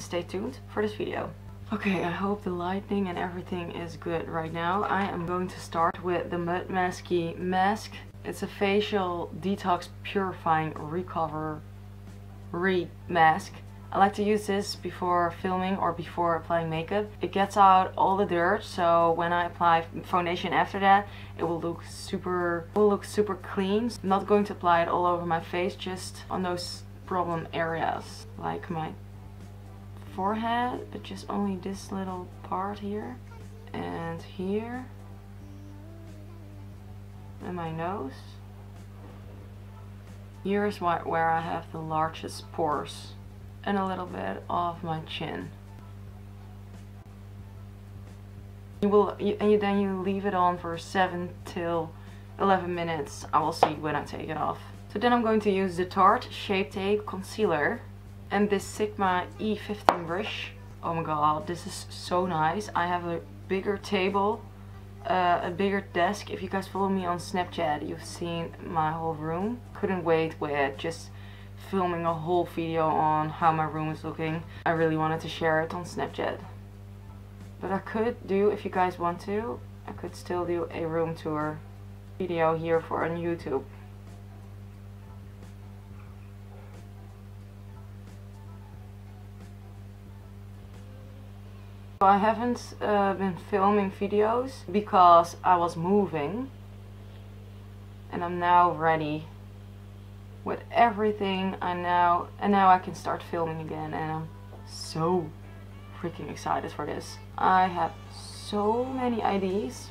and stay tuned for this video. Okay, I hope the lighting and everything is good right now. I am going to start with the Mud Masky mask. It's a facial detox purifying recover re-mask. I like to use this before filming or before applying makeup. It gets out all the dirt, so when I apply foundation after that, it will look super will look super clean. I'm not going to apply it all over my face, just on those problem areas, like my forehead, but just only this little part here and here and my nose. Here is where I have the largest pores and a little bit of my chin. You will, you, and then you leave it on for 7 till 11 minutes. I will see when I take it off. So then I'm going to use the Tarte Shape Tape Concealer and this Sigma E15 brush. Oh my god, this is so nice. I have a bigger table, uh, a bigger desk. If you guys follow me on Snapchat, you've seen my whole room. Couldn't wait with just filming a whole video on how my room is looking. I really wanted to share it on Snapchat. But I could do, if you guys want to, I could still do a room tour video here for on YouTube. I haven't uh, been filming videos because I was moving and I'm now ready with everything I now and now I can start filming again and I'm so freaking excited for this. I have so many ideas.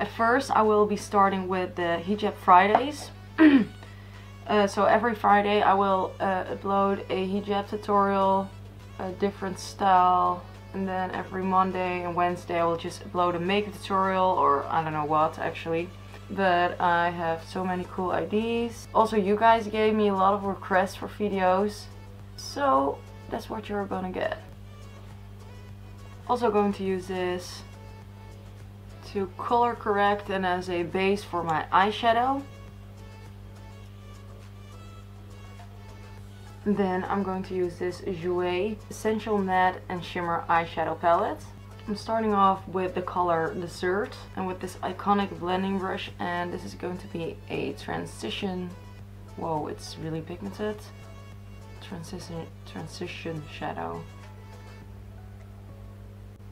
At first I will be starting with the hijab Fridays. uh, so every Friday I will uh, upload a hijab tutorial, a different style and then every Monday and Wednesday I will just upload a makeup tutorial or I don't know what actually but I have so many cool ideas. Also, you guys gave me a lot of requests for videos, so that's what you're gonna get. Also going to use this to color correct and as a base for my eyeshadow. Then I'm going to use this Jouer Essential Matte and Shimmer Eyeshadow Palette. I'm starting off with the color Dessert and with this iconic blending brush and this is going to be a transition, whoa it's really pigmented, transition, transition shadow.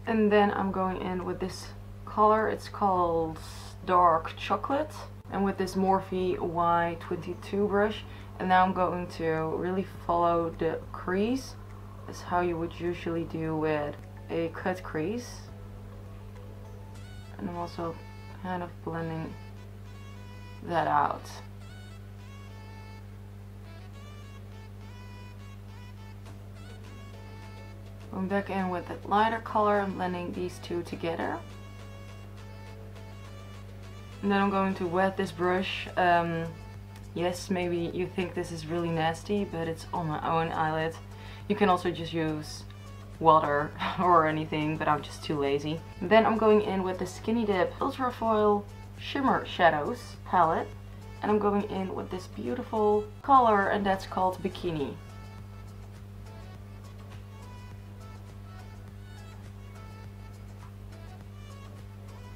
And then I'm going in with this color, it's called Dark Chocolate and with this Morphe Y22 brush and now I'm going to really follow the crease that's how you would usually do with a cut crease and I'm also kind of blending that out. Going back in with the lighter color I'm blending these two together. And then I'm going to wet this brush. Um, yes, maybe you think this is really nasty, but it's on my own eyelid. You can also just use water or anything, but I'm just too lazy. Then I'm going in with the Skinny Dip Ultra Foil Shimmer Shadows palette. And I'm going in with this beautiful color and that's called Bikini.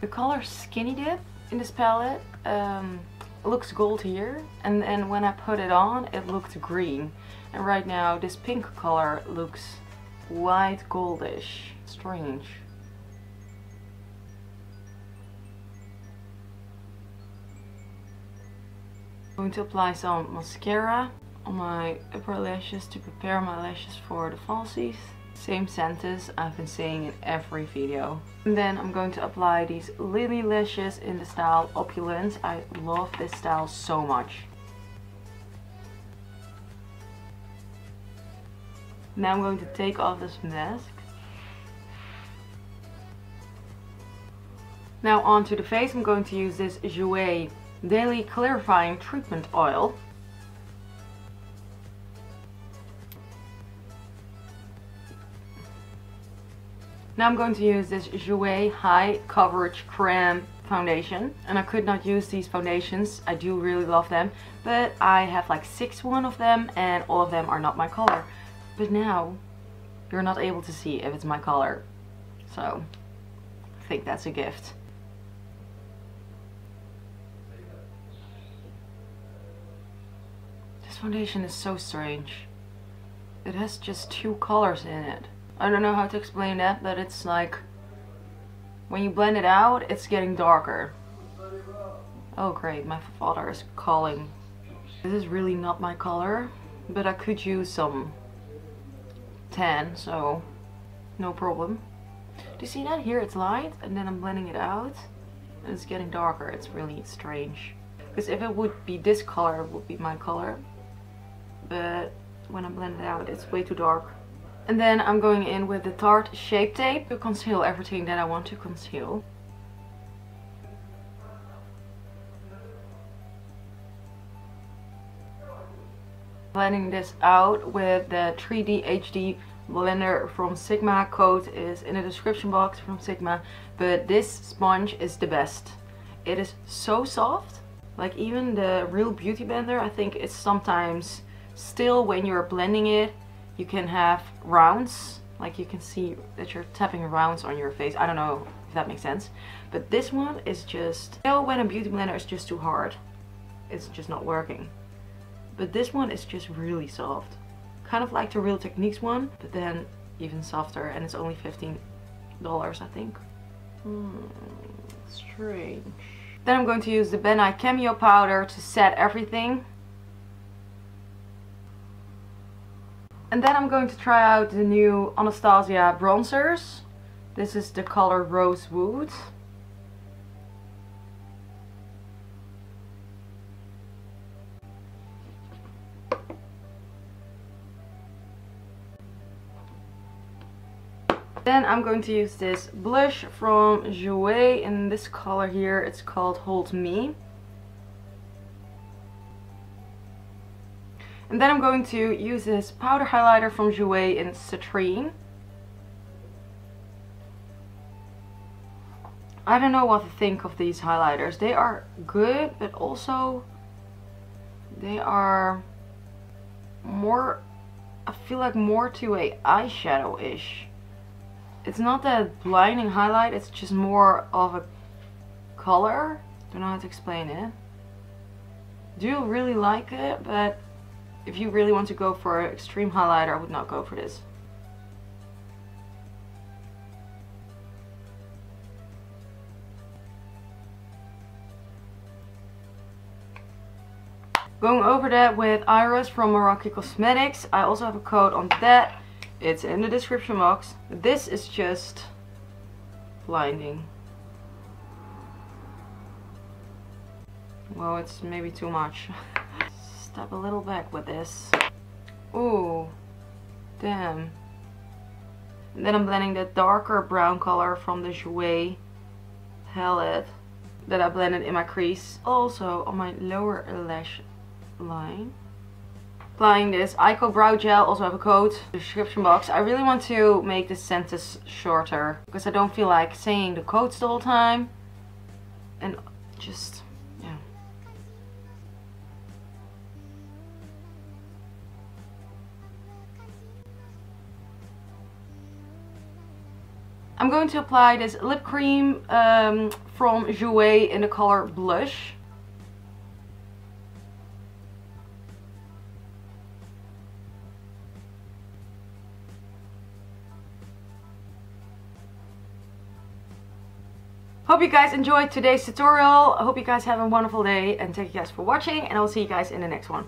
The color Skinny Dip in this palette um, looks gold here and then when I put it on it looked green and right now this pink color looks white goldish. Strange. I'm going to apply some mascara on my upper lashes to prepare my lashes for the falsies. Same sentence I've been saying in every video. And then I'm going to apply these Lilly Lashes in the style Opulence. I love this style so much. Now I'm going to take off this mask. Now onto the face, I'm going to use this Jouer Daily Clarifying Treatment Oil. Now I'm going to use this Jouer High Coverage Creme foundation and I could not use these foundations I do really love them but I have like six one of them and all of them are not my color but now you're not able to see if it's my color. So I think that's a gift. This foundation is so strange. It has just two colors in it. I don't know how to explain that, but it's like when you blend it out, it's getting darker. Oh great, my father is calling. This is really not my color, but I could use some tan, so no problem. Do you see that? Here it's light, and then I'm blending it out, and it's getting darker. It's really strange. Because if it would be this color, it would be my color. But when I blend it out, it's way too dark. And then I'm going in with the Tarte Shape Tape to conceal everything that I want to conceal. Blending this out with the 3D HD blender from Sigma. Code is in the description box from Sigma. But this sponge is the best. It is so soft. Like even the real Beauty Blender, I think it's sometimes still when you're blending it, you can have rounds. Like you can see that you're tapping rounds on your face. I don't know if that makes sense. But this one is just, you know when a Beauty Blender is just too hard. It's just not working. But this one is just really soft. Kind of like the Real Techniques one, but then even softer. And it's only $15, I think. Hmm, strange. Then I'm going to use the Ben Cameo Powder to set everything. And then I'm going to try out the new Anastasia bronzers. This is the color Rosewood. Then I'm going to use this blush from Jouer in this color here. It's called Hold Me. And then I'm going to use this powder highlighter from Jouer in Citrine. I don't know what to think of these highlighters. They are good, but also they are more, I feel like more to a eyeshadow-ish it's not that blinding highlight, it's just more of a color. Don't know how to explain it. Do you really like it, but if you really want to go for an extreme highlighter, I would not go for this. Going over that with Iris from Meraki Cosmetics. I also have a code on that. It's in the description box. This is just blinding. Well, it's maybe too much. Step a little back with this. Ooh, damn. And then I'm blending the darker brown color from the Jouer palette that I blended in my crease. Also on my lower lash line applying this Eyeko Brow Gel, also have a code description box. I really want to make this sentence shorter because I don't feel like saying the codes the whole time. And just, I'm going to apply this lip cream um, from Jouer in the color Blush. Hope you guys enjoyed today's tutorial. I hope you guys have a wonderful day and thank you guys for watching and I'll see you guys in the next one.